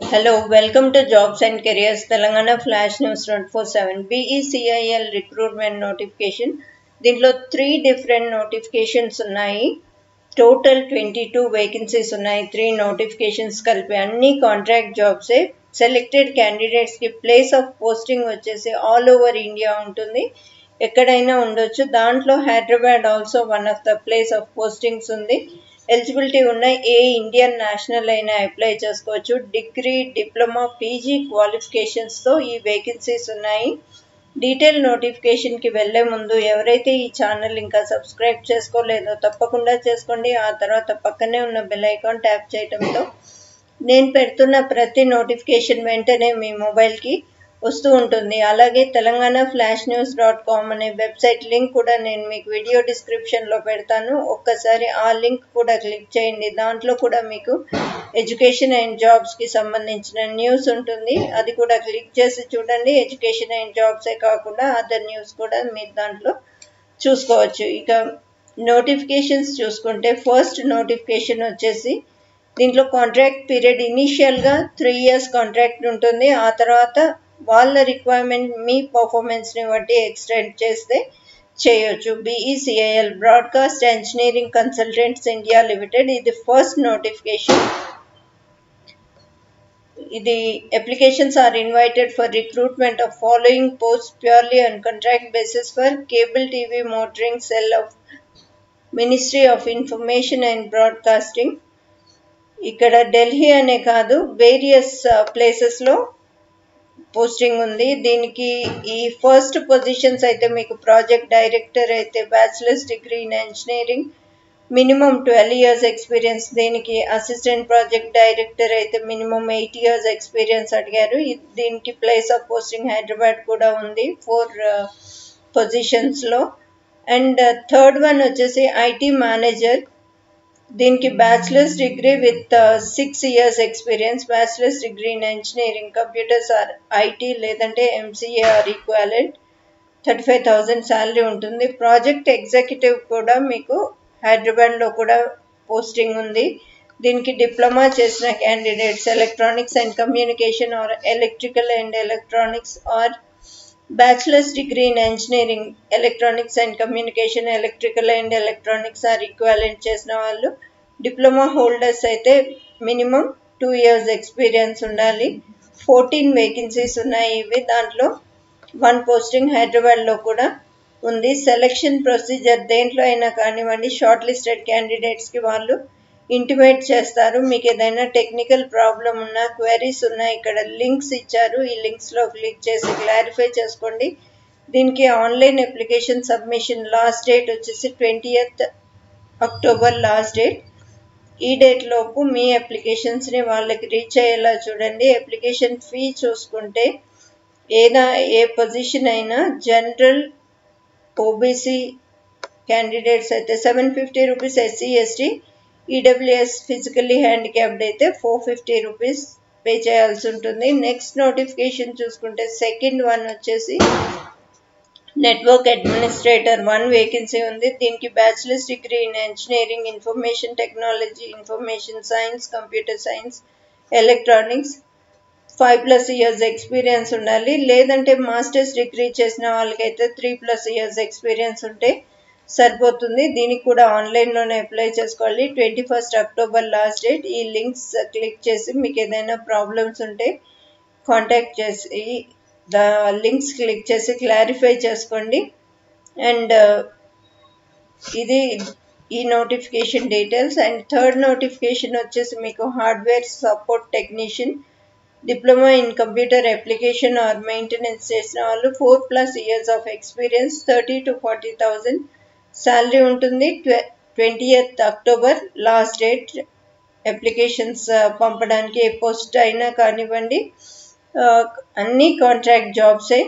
Hello welcome to jobs and careers Telangana flash news twenty four seven BECIL recruitment notification దీంట్లో three different notifications ఉన్నాయి. Total twenty two vacancies ఉన్నాయి. Three notifications కలిపి అన్ని contract జాబ్సే selected క్యాండిడేట్స్కి place of posting వచ్చేసి all over India ఉంటుంది. ఎక్కడైనా ఉండొచ్చు. దాంట్లో Hyderabad also one of the place of postings ఉంది. ఎలిజిబిలిటీ ఉన్న ఏ ఇండియన్ నేషనల్ అయినా అప్లై చేసుకోవచ్చు. డిగ్రీ డిప్లొమా పీజీ క్వాలిఫికేషన్స్తో ఈ వేకెన్సీస్ ఉన్నాయి. డీటెయిల్ నోటిఫికేషన్కి వెళ్ళే ముందు ఎవరైతే ఈ ఛానల్ ఇంకా సబ్స్క్రైబ్ చేసుకోలేదో తప్పకుండా చేసుకోండి. ఆ తర్వాత పక్కనే ఉన్న బెల్ ఐకాన్ ట్యాప్ చేయడంతో నేను పెడుతున్న ప్రతి నోటిఫికేషన్ వెంటనే మీ మొబైల్కి వస్తూ ఉంటుంది. అలాగే Telangana flash news dot com అనే వెబ్సైట్ లింక్ కూడా నేను మీకు వీడియో డిస్క్రిప్షన్లో పెడతాను. ఒక్కసారి ఆ లింక్ కూడా క్లిక్ చేయండి. దాంట్లో కూడా మీకు ఎడ్యుకేషన్ అండ్ జాబ్స్కి సంబంధించిన న్యూస్ ఉంటుంది. అది కూడా క్లిక్ చేసి చూడండి. ఎడ్యుకేషన్ అండ్ జాబ్సే కాకుండా అదర్ న్యూస్ కూడా మీరు దాంట్లో చూసుకోవచ్చు. ఇక నోటిఫికేషన్స్ చూసుకుంటే ఫస్ట్ నోటిఫికేషన్ వచ్చేసి దీంట్లో కాంట్రాక్ట్ పీరియడ్ ఇనీషియల్గా త్రీ ఇయర్స్ కాంట్రాక్ట్ ఉంటుంది. ఆ తర్వాత వాళ్ళ రిక్వైర్మెంట్ మీ పర్ఫార్మెన్స్ని బట్టి ఎక్స్టెండ్ చేస్తే చేయొచ్చు. BECIL broadcast engineering consultants India limited ఇది ఫస్ట్ నోటిఫికేషన్ ఇది applications are invited for recruitment of following post purely on contract basis for cable TV monitoring cell of ministry of information and broadcasting ఇక్కడ ఢిల్లీ అనే కాదు various ప్లేసెస్లో posting ఉంది. దీనికి ఈ first positions అయితే మీకు ప్రాజెక్ట్ డైరెక్టర్ అయితే bachelors degree in engineering minimum twelve years experience దీనికి అసిస్టెంట్ ప్రాజెక్ట్ డైరెక్టర్ అయితే మినిమం ఎయిట్ ఇయర్స్ ఎక్స్పీరియన్స్ అడిగారు. దీనికి ప్లేస్ ఆఫ్ పోస్టింగ్ హైదరాబాద్ కూడా ఉంది ఫోర్ పొజిషన్స్లో uh, and uh, third one వచ్చేసి ఐటీ మేనేజర్ దీనికి bachelor's degree with six years experience bachelor's degree in engineering computers or IT లేదంటే MCA or equivalent thirty five thousand salary ఉంటుంది. Project executive కూడా మీకు హైదరాబాద్లో కూడా పోస్టింగ్ ఉంది. దీనికి డిప్లొమా చేసిన candidates electronics and communication or electrical and electronics or bachelors degree in engineering electronics and communication electrical and electronics or equivalent చేసిన వాళ్ళు. డిప్లొమా హోల్డర్స్ అయితే మినిమం టూ ఇయర్స్ ఎక్స్పీరియన్స్ ఉండాలి. ఫోర్టీన్ వేకెన్సీస్ ఉన్నాయి ఇవి. దాంట్లో వన్ పోస్టింగ్ హైదరాబాద్లో కూడా ఉంది. సెలక్షన్ ప్రొసీజర్ దేంట్లో అయినా కానివ్వండి షార్ట్ లిస్టెడ్ క్యాండిడేట్స్కి వాళ్ళు ఇంటిమేట్ చేస్తారు. మీకు ఏదైనా టెక్నికల్ ప్రాబ్లం ఉన్నా క్వైరీస్ ఉన్నా ఇక్కడ లింక్స్ ఇచ్చారు. ఈ లింక్స్లో క్లిక్ చేసి క్లారిఫై చేసుకోండి. దీనికి online application submission last date వచ్చేసి ట్వంటీయత్ అక్టోబర్ లాస్ట్ డేట్. ఈ డేట్ లోపు మీ అప్లికేషన్స్ని వాళ్ళకి రీచ్ అయ్యేలా చూడండి. అప్లికేషన్ ఫీ చూసుకుంటే ఏదా ఏ పొజిషన్ అయినా జనరల్ ఓబీసీ క్యాండిడేట్స్ అయితే seven fifty rupees SC ST EWS physically handicapped అయితే ఫోర్ ఫిఫ్టీ రూపీస్ పే చేయాల్సి ఉంటుంది. నెక్స్ట్ నోటిఫికేషన్ చూసుకుంటే సెకండ్ వన్ వచ్చేసి నెట్వర్క్ అడ్మినిస్ట్రేటర్ వన్ వేకెన్సీ ఉంది. దీనికి bachelor's degree in engineering information technology information science computer science electronics five plus years experience ఉండాలి. లేదంటే masters degree చేసిన వాళ్ళకైతే త్రీ ప్లస్ ఇయర్స్ ఎక్స్పీరియన్స్ ఉంటే సరిపోతుంది. దీనికి కూడా ఆన్లైన్లోనే అప్లై చేసుకోవాలి. Twenty first October last date ఈ లింక్స్ క్లిక్ చేసి మీకు ఏదైనా ప్రాబ్లమ్స్ ఉంటే కాంటాక్ట్ చేసి ద లింక్స్ క్లిక్ చేసి క్లారిఫై చేసుకోండి. అండ్ uh, ఇది ఈ notification details and third notification వచ్చేసి మీకు hardware support technician diploma in computer application or maintenance చేసిన వాళ్ళు four plus years of experience thirty to forty thousand salary ఉంటుంది twenty eighth October last date applications పంపడానికి ఏ post అయినా కానివ్వండి అన్ని కాంట్రాక్ట్ జాబ్సే.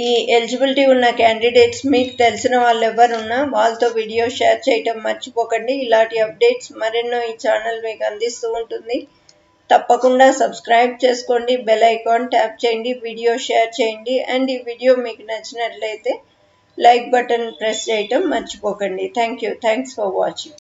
ఈ ఎలిజిబిలిటీ ఉన్న క్యాండిడేట్స్ మీకు తెలిసిన వాళ్ళు ఎవరున్నా వాళ్ళతో వీడియో షేర్ చేయటం మర్చిపోకండి. ఇలాంటి అప్డేట్స్ మరెన్నో ఈ ఛానల్ మీకు అందిస్తూ ఉంటుంది. తప్పకుండా సబ్స్క్రైబ్ చేసుకోండి బెల్ ఐకాన్ ట్యాప్ చేయండి వీడియో షేర్ చేయండి. అండ్ ఈ వీడియో మీకు నచ్చినట్లయితే లైక్ బటన్ ప్రెస్ చేయటం మర్చిపోకండి. Thank you thanks for watching